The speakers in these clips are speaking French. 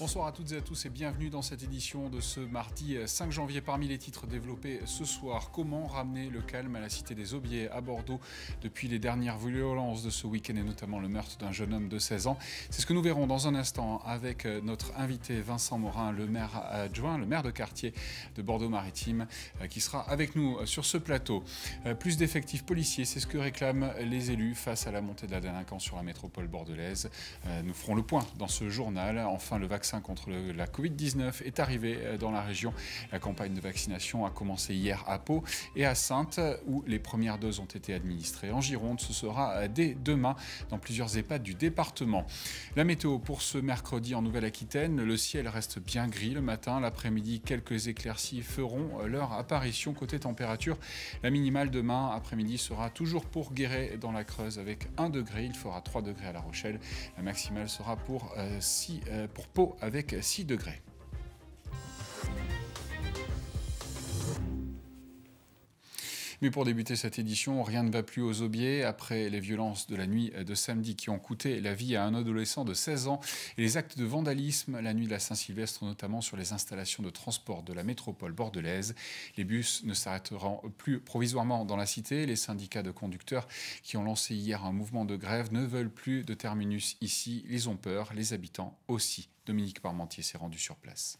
Bonsoir à toutes et à tous et bienvenue dans cette édition de ce mardi 5 janvier. Parmi les titres développés ce soir, comment ramener le calme à la cité des Aubiers à Bordeaux depuis les dernières violences de ce week-end et notamment le meurtre d'un jeune homme de 16 ans? C'est ce que nous verrons dans un instant avec notre invité Vincent Morin, le maire adjoint, le maire de quartier de Bordeaux-Maritime, qui sera avec nous sur ce plateau. Plus d'effectifs policiers, c'est ce que réclament les élus face à la montée de la délinquance sur la métropole bordelaise. Nous ferons le point dans ce journal. Enfin, le vaccin contre la Covid-19 est arrivé euh, dans la région. La campagne de vaccination a commencé hier à Pau et à Sainte, où les premières doses ont été administrées. En Gironde, ce sera euh, dès demain dans plusieurs EHPAD du département. La météo pour ce mercredi en Nouvelle-Aquitaine, le ciel reste bien gris le matin. L'après-midi, quelques éclaircies feront euh, leur apparition côté température. La minimale demain après-midi sera toujours pour Guéret dans la Creuse avec 1 degré. Il fera 3 degrés à La Rochelle. La maximale sera pour, 6, pour Pau avec 6 degrés. Mais pour débuter cette édition, rien ne va plus aux aubiers après les violences de la nuit de samedi qui ont coûté la vie à un adolescent de 16 ans et les actes de vandalisme la nuit de la Saint-Sylvestre, notamment sur les installations de transport de la métropole bordelaise. Les bus ne s'arrêteront plus provisoirement dans la cité. Les syndicats de conducteurs qui ont lancé hier un mouvement de grève ne veulent plus de terminus ici. Ils ont peur, les habitants aussi. Dominique Parmentier s'est rendu sur place.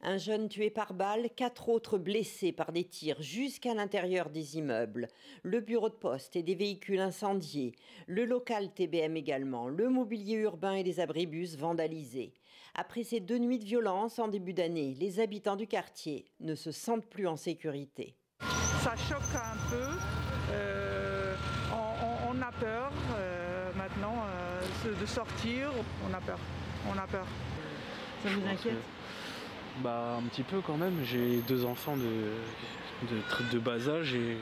Un jeune tué par balle, quatre autres blessés par des tirs jusqu'à l'intérieur des immeubles, le bureau de poste et des véhicules incendiés, le local TBM également, le mobilier urbain et les abribus vandalisés. Après ces deux nuits de violence en début d'année, les habitants du quartier ne se sentent plus en sécurité. Ça choque un peu. Euh, on, a peur euh, maintenant euh, de sortir. On a peur. On a peur. Ça vous inquiète? Bah un petit peu quand même. J'ai deux enfants de, de, bas âge et,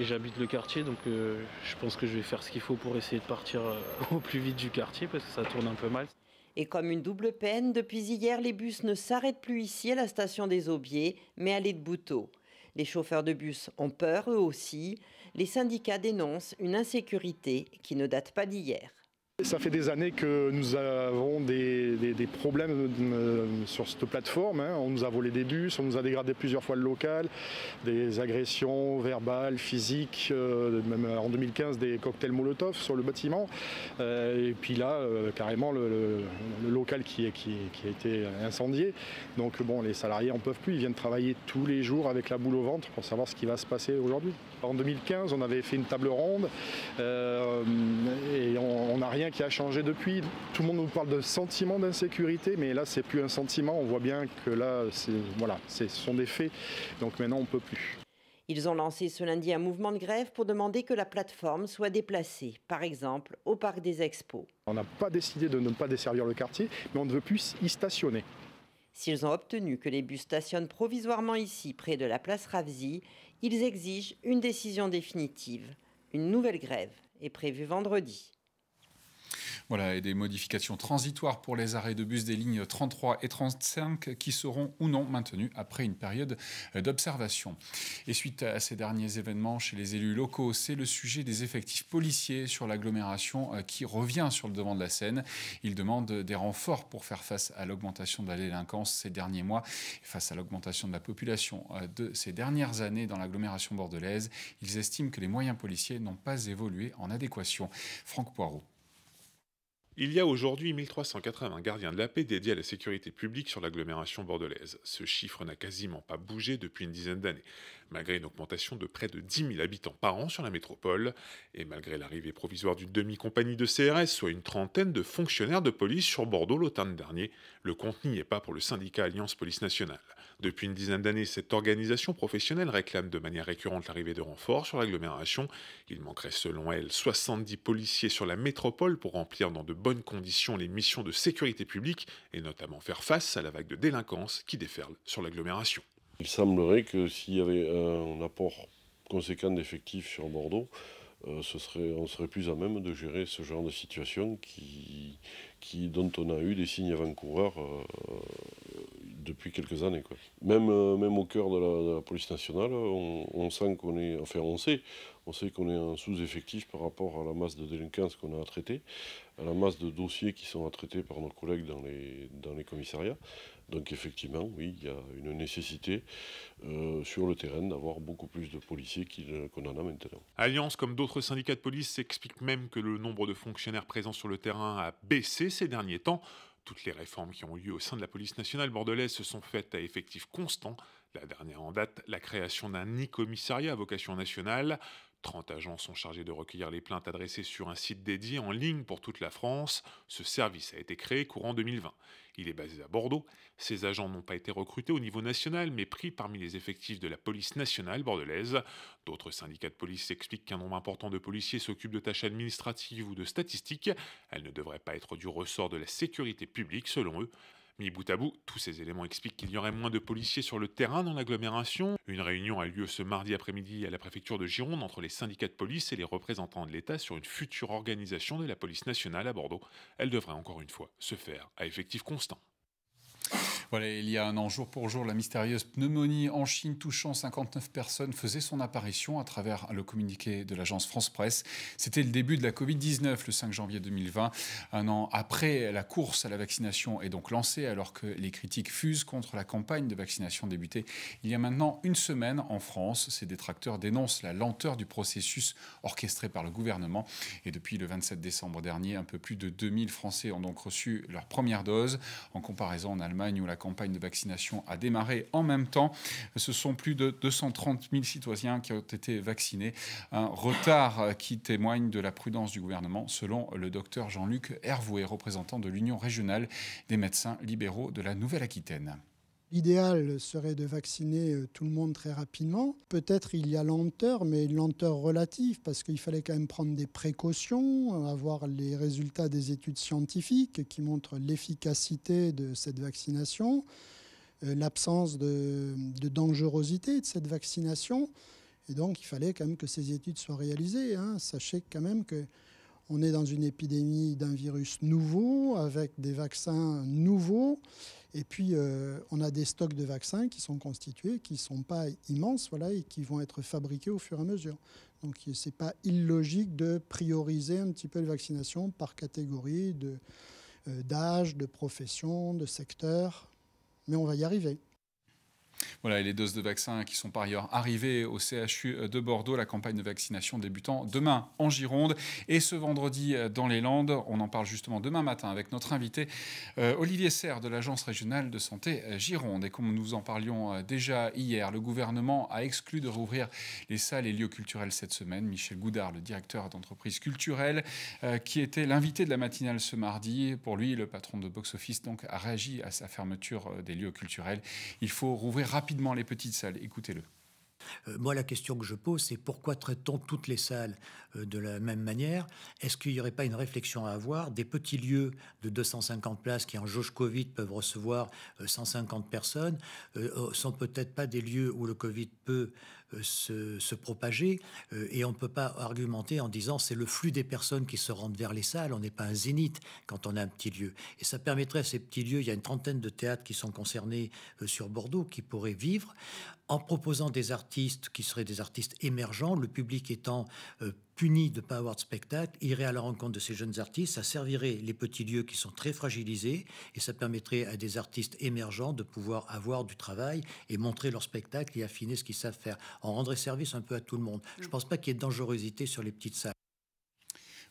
j'habite le quartier donc euh, je pense que je vais faire ce qu'il faut pour essayer de partir euh, au plus vite du quartier parce que ça tourne un peu mal. Et comme une double peine, depuis hier, les bus ne s'arrêtent plus ici à la station des Aubiers, mais à l'île de. Les chauffeurs de bus ont peur eux aussi. Les syndicats dénoncent une insécurité qui ne date pas d'hier. Ça fait des années que nous avons des, problèmes euh, sur cette plateforme. Hein. On nous a volé des bus, on nous a dégradé plusieurs fois le local, des agressions verbales, physiques, euh, même en 2015 des cocktails Molotov sur le bâtiment. Euh, et puis là, carrément le, local qui, qui, a été incendié. Donc bon, les salariés en peuvent plus, ils viennent travailler tous les jours avec la boule au ventre pour savoir ce qui va se passer aujourd'hui. En 2015, on avait fait une table ronde et on n'a rien qui a changé depuis. Tout le monde nous parle de sentiment d'insécurité, mais là, c'est plus un sentiment. On voit bien que là, voilà, ce sont des faits. Donc maintenant, on peut plus. Ils ont lancé ce lundi un mouvement de grève pour demander que la plateforme soit déplacée, par exemple au parc des expos. On n'a pas décidé de ne pas desservir le quartier, mais on ne veut plus y stationner. S'ils ont obtenu que les bus stationnent provisoirement ici, près de la place Ravzi, ils exigent une décision définitive. Une nouvelle grève est prévue vendredi. Voilà, et des modifications transitoires pour les arrêts de bus des lignes 33 et 35 qui seront ou non maintenus après une période d'observation. Et suite à ces derniers événements chez les élus locaux, c'est le sujet des effectifs policiers sur l'agglomération euh, qui revient sur le devant de la scène. Ils demandent des renforts pour faire face à l'augmentation de la délinquance ces derniers mois et face à l'augmentation de la population euh, de ces dernières années dans l'agglomération bordelaise. Ils estiment que les moyens policiers n'ont pas évolué en adéquation. Franck Poirot. Il y a aujourd'hui 1380 gardiens de la paix dédiés à la sécurité publique sur l'agglomération bordelaise. Ce chiffre n'a quasiment pas bougé depuis une dizaine d'années, malgré une augmentation de près de 10 000 habitants par an sur la métropole, et malgré l'arrivée provisoire d'une demi-compagnie de CRS, soit une trentaine de fonctionnaires de police sur Bordeaux l'automne dernier, le compte n'y est pas pour le syndicat Alliance Police Nationale. Depuis une dizaine d'années, cette organisation professionnelle réclame de manière récurrente l'arrivée de renforts sur l'agglomération. Il manquerait selon elle 70 policiers sur la métropole pour remplir dans de bonnes conditions les missions de sécurité publique et notamment faire face à la vague de délinquance qui déferle sur l'agglomération. Il semblerait que s'il y avait un apport conséquent d'effectifs sur Bordeaux, euh, on serait plus à même de gérer ce genre de situation qui, dont on a eu des signes avant-coureurs euh, depuis quelques années. Euh, même au cœur de la, police nationale, on, sent qu'on est, on sait, on sait qu'on est en sous-effectif par rapport à la masse de délinquance qu'on a à traiter, à la masse de dossiers qui sont à traiter par nos collègues dans les commissariats. Donc effectivement, oui, il y a une nécessité euh, sur le terrain d'avoir beaucoup plus de policiers qu'on en a maintenant. Alliance, comme d'autres syndicats de police, explique même que le nombre de fonctionnaires présents sur le terrain a baissé ces derniers temps. Toutes les réformes qui ont eu lieu au sein de la police nationale bordelaise se sont faites à effectif constant. La dernière en date, la création d'un nid-commissariat à vocation nationale. 30 agents sont chargés de recueillir les plaintes adressées sur un site dédié en ligne pour toute la France. Ce service a été créé courant 2020. Il est basé à Bordeaux. Ces agents n'ont pas été recrutés au niveau national, mais pris parmi les effectifs de la police nationale bordelaise. D'autres syndicats de police expliquent qu'un nombre important de policiers s'occupent de tâches administratives ou de statistiques. Elles ne devraient pas être du ressort de la sécurité publique, selon eux. Mis bout à bout, tous ces éléments expliquent qu'il y aurait moins de policiers sur le terrain dans l'agglomération. Une réunion a lieu ce mardi après-midi à la préfecture de Gironde entre les syndicats de police et les représentants de l'État sur une future organisation de la police nationale à Bordeaux. Elle devrait encore une fois se faire à effectif constant il y a un an, jour pour jour, la mystérieuse pneumonie en Chine touchant 59 personnes faisait son apparition à travers le communiqué de l'agence France Presse. C'était le début de la Covid-19 le 5 janvier 2020. Un an après, la course à la vaccination est donc lancée alors que les critiques fusent contre la campagne de vaccination débutée il y a maintenant une semaine en France. Ces détracteurs dénoncent la lenteur du processus orchestré par le gouvernement. Et depuis le 27 décembre dernier, un peu plus de 2000 Français ont donc reçu leur première dose. En comparaison en Allemagne où la campagne de vaccination a démarré en même temps. Ce sont plus de 230 000 citoyens qui ont été vaccinés. Un retard qui témoigne de la prudence du gouvernement, selon le docteur Jean-Luc Hervouet, représentant de l'Union régionale des médecins libéraux de la Nouvelle-Aquitaine. L'idéal serait de vacciner euh, tout le monde très rapidement. Peut-être il y a lenteur, mais une lenteur relative, parce qu'il fallait quand même prendre des précautions, avoir les résultats des études scientifiques qui montrent l'efficacité de cette vaccination, euh, l'absence de, dangerosité de cette vaccination. Et donc il fallait quand même que ces études soient réalisées. Hein. Sachez quand même que on est dans une épidémie d'un virus nouveau, avec des vaccins nouveaux. Et puis, euh, on a des stocks de vaccins qui sont constitués, qui ne sont pas immenses, voilà, et qui vont être fabriqués au fur et à mesure. Donc, ce n'est pas illogique de prioriser un petit peu la vaccination par catégorie euh, d'âge, de profession, de secteur. Mais on va y arriver. Voilà, et les doses de vaccins qui sont par ailleurs arrivées au CHU de Bordeaux, la campagne de vaccination débutant demain en Gironde et ce vendredi dans les Landes. On en parle justement demain matin avec notre invité euh, Olivier Serre de l'Agence régionale de santé Gironde. Et comme nous en parlions euh, déjà hier, le gouvernement a exclu de rouvrir les salles et lieux culturels cette semaine. Michel Goudard, le directeur d'entreprise culturelle, euh, qui était l'invité de la matinale ce mardi. Pour lui, le patron de Box Office donc, a réagi à sa fermeture des lieux culturels. Il faut rouvrir rapidement les petites salles. Écoutez-le. Euh, moi, la question que je pose, c'est pourquoi traite-t-on toutes les salles euh, de la même manière? Est-ce qu'il n'y aurait pas une réflexion à avoir? Des petits lieux de 250 places qui, en jauge Covid, peuvent recevoir 150 euh, personnes, sont peut-être pas des lieux où le Covid peut se, propager et on ne peut pas argumenter en disant c'est le flux des personnes qui se rendent vers les salles, on n'est pas un zénith quand on a un petit lieu. Et ça permettrait à ces petits lieux, il y a une trentaine de théâtres qui sont concernés sur Bordeaux, qui pourraient vivre en proposant des artistes qui seraient des artistes émergents, le public étant euh, puni de ne pas avoir de spectacle, irait à la rencontre de ces jeunes artistes, ça servirait les petits lieux qui sont très fragilisés et ça permettrait à des artistes émergents de pouvoir avoir du travail et montrer leur spectacle et affiner ce qu'ils savent faire. On rendrait service un peu à tout le monde. Je ne pense pas qu'il y ait de dangerosité sur les petites salles.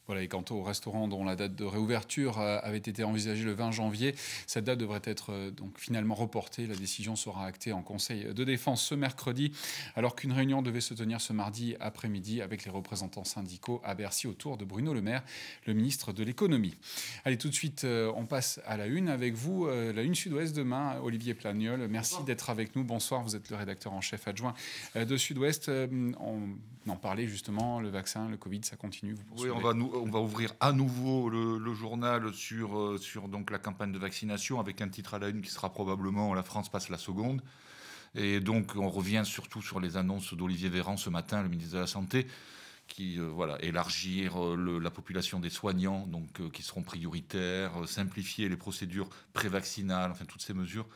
Voilà, et quant au restaurant dont la date de réouverture euh, avait été envisagée le 20 janvier, cette date devrait être euh, donc finalement reportée. La décision sera actée en Conseil de défense ce mercredi, alors qu'une réunion devait se tenir ce mardi après-midi avec les représentants syndicaux à Bercy autour de Bruno Le Maire, le ministre de l'économie. Allez, tout de suite, euh, on passe à la une avec vous, la une Sud-Ouest demain. Olivier Plagnol, merci d'être avec nous. Bonsoir, vous êtes le rédacteur en chef adjoint de Sud-Ouest. On en parlait justement, le vaccin, le Covid, ça continue. oui, on va nous on va ouvrir à nouveau le, journal sur, euh, la campagne de vaccination avec un titre à la une qui sera probablement La France passe la seconde. Et donc on revient surtout sur les annonces d'Olivier Véran ce matin, le ministre de la Santé, qui euh, voilà élargir euh, la population des soignants, qui seront prioritaires, simplifier les procédures prévaccinales, enfin toutes ces mesures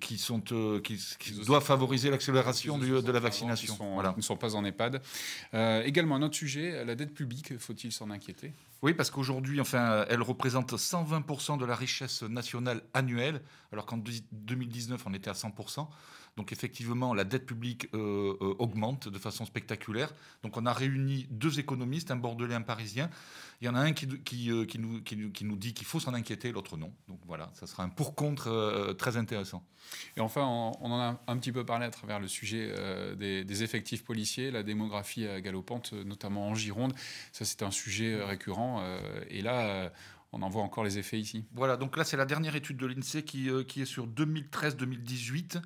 qui, sont, euh, qui, doivent favoriser l'accélération de la vaccination. Qui ne sont pas en EHPAD. Euh, également, un autre sujet, la dette publique, faut-il s'en inquiéter? Oui, parce qu'aujourd'hui, enfin, elle représente 120% de la richesse nationale annuelle, alors qu'en 2019, on était à 100%. Donc effectivement, la dette publique euh, euh, augmente de façon spectaculaire. Donc on a réuni deux économistes, un bordelais, un parisien. Il y en a un qui, qui, euh, qui nous, qui, nous dit qu'il faut s'en inquiéter, l'autre non. Donc voilà, ça sera un pour-contre très intéressant. Et enfin, on, en a un petit peu parlé à travers le sujet des, effectifs policiers, la démographie galopante, notamment en Gironde. Ça, c'est un sujet récurrent. et là, on en voit encore les effets ici. Voilà, donc là c'est la dernière étude de l'INSEE qui, qui est sur 2013-2018.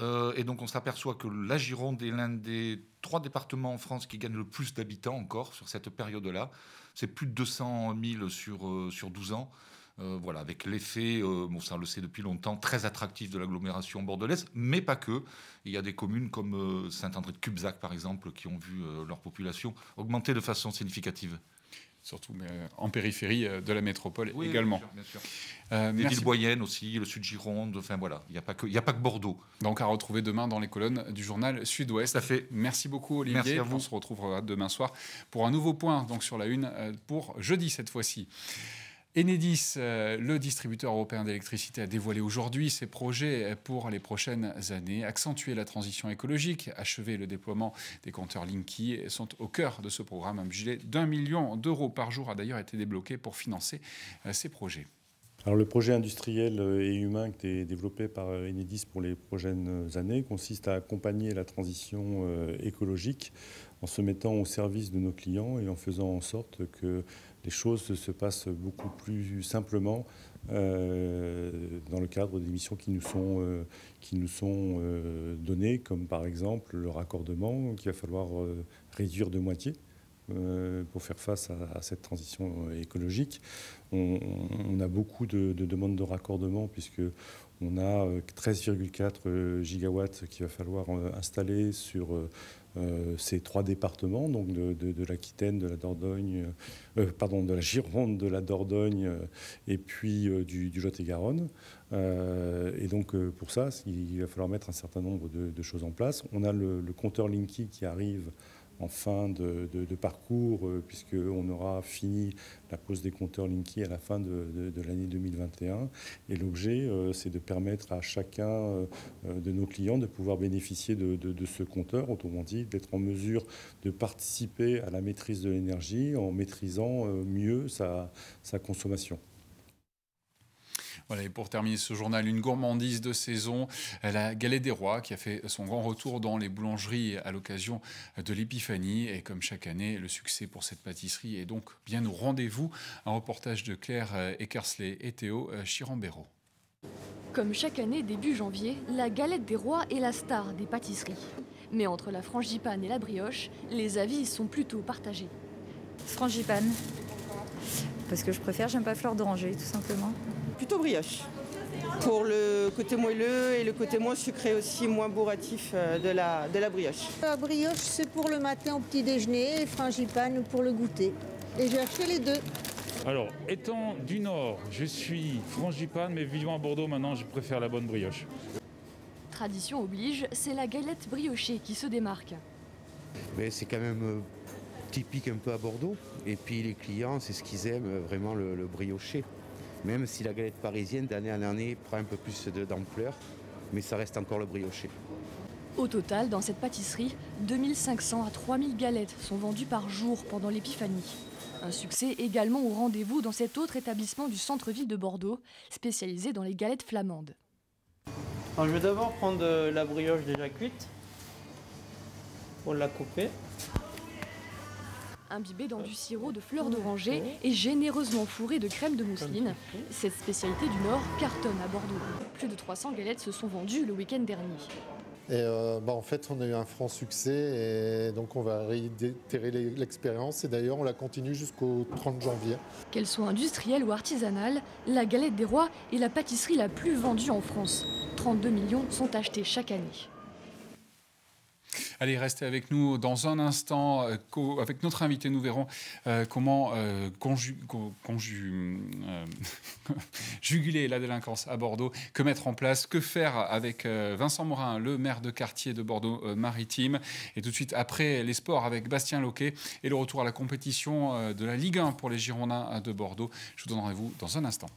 Euh, et donc on s'aperçoit que la Gironde est l'un des trois départements en France qui gagne le plus d'habitants encore sur cette période-là. C'est plus de 200 000 sur, euh, sur 12 ans. Euh, voilà, avec l'effet, ça on le sait depuis longtemps, très attractif de l'agglomération bordelaise, mais pas que. Il y a des communes comme Saint-André de Cubzac, par exemple, qui ont vu leur population augmenter de façon significative surtout mais euh, en périphérie euh, de la métropole également. Bien sûr, euh, Les villes moyennes aussi, le sud Gironde, enfin voilà, il n'y a, pas que, a pas que Bordeaux. Donc à retrouver demain dans les colonnes du journal Sud-Ouest. fait. Merci beaucoup Olivier. Merci à vous. On se retrouvera demain soir pour un nouveau point donc sur la une pour jeudi cette fois-ci. Enedis, euh, le distributeur européen d'électricité, a dévoilé aujourd'hui ses projets pour les prochaines années. Accentuer la transition écologique, achever le déploiement des compteurs Linky sont au cœur de ce programme. Un budget d'un million d'euros par jour a d'ailleurs été débloqué pour financer euh, ces projets. Alors, le projet industriel euh, et humain qui est développé par Enedis pour les prochaines années consiste à accompagner la transition écologique en se mettant au service de nos clients et en faisant en sorte que les choses se passent beaucoup plus simplement euh, dans le cadre des missions qui nous sont, euh, euh, données, comme par exemple le raccordement qu'il va falloir réduire de moitié pour faire face à, cette transition écologique. On, a beaucoup de, de, demandes de raccordement puisque on a 13,4 gigawatts qu'il va falloir installer sur euh, ces trois départements, donc de, l'Aquitaine, de la Dordogne, euh, pardon, de la Gironde, de la Dordogne euh, et puis du, Lot-et-Garonne. et donc pour ça, il va falloir mettre un certain nombre de, choses en place. On a le compteur Linky qui arrive en fin de, parcours, euh, puisqu'on aura fini la pose des compteurs Linky à la fin de, l'année 2021. Et l'objet, euh, c'est de permettre à chacun euh, de nos clients de pouvoir bénéficier de, ce compteur, autrement dit, d'être en mesure de participer à la maîtrise de l'énergie en maîtrisant mieux sa consommation. Voilà, et pour terminer ce journal, une gourmandise de saison, la galette des rois qui a fait son grand retour dans les boulangeries à l'occasion de l'épiphanie. Et comme chaque année, le succès pour cette pâtisserie est donc bien au rendez-vous. Un reportage de Claire Eckersley et Théo Chirambero. Comme chaque année, début janvier, la galette des rois est la star des pâtisseries. Mais entre la frangipane et la brioche, les avis sont plutôt partagés. Frangipane. Parce que je préfère, j'aime pas fleur d'oranger, tout simplement plutôt brioche. Pour le côté moelleux et le côté moins sucré aussi, moins bourratif euh, de la, de la brioche. La brioche, c'est pour le matin au petit déjeuner et frangipane pour le goûter. Et j'ai acheté les deux. Alors, étant du Nord, je suis frangipane, mais vivant à Bordeaux maintenant, je préfère la bonne brioche. Tradition oblige, c'est la galette briochée qui se démarque. Mais c'est quand même euh, typique un peu à Bordeaux. Et puis les clients, c'est ce qu'ils aiment, euh, vraiment le, le brioché même si la galette parisienne d'année en année prend un peu plus d'ampleur, mais ça reste encore le brioché. Au total, dans cette pâtisserie, 2500 à 3000 galettes sont vendues par jour pendant l'épiphanie. Un succès également au rendez-vous dans cet autre établissement du centre-ville de Bordeaux, spécialisé dans les galettes flamandes. je vais d'abord prendre la brioche déjà cuite pour la couper imbibé dans du sirop de fleurs d'oranger et généreusement fourré de crème de mousseline. Cette spécialité du Nord cartonne à Bordeaux. Plus de 300 galettes se sont vendues le week-end dernier. Et euh, bah, en fait, on a eu un franc succès et donc on va réitérer l'expérience. Et d'ailleurs, on la continue jusqu'au 30 janvier. Qu'elle soit industrielle ou artisanale, la galette des rois est la pâtisserie la plus vendue en France. 32 millions sont achetés chaque année. Allez, restez avec nous dans un instant. avec notre invité, nous verrons comment juguler la délinquance à Bordeaux, que mettre en place, que faire avec Vincent Morin, le maire de quartier de Bordeaux-Maritime. Et tout de suite, après les sports avec Bastien Loquet et le retour à la compétition de la Ligue 1 pour les Girondins de Bordeaux. Je vous donne rendez-vous dans un instant.